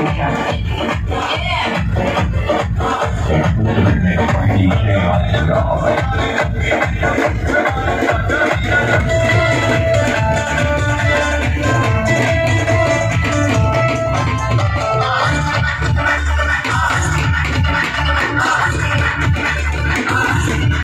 Yeah.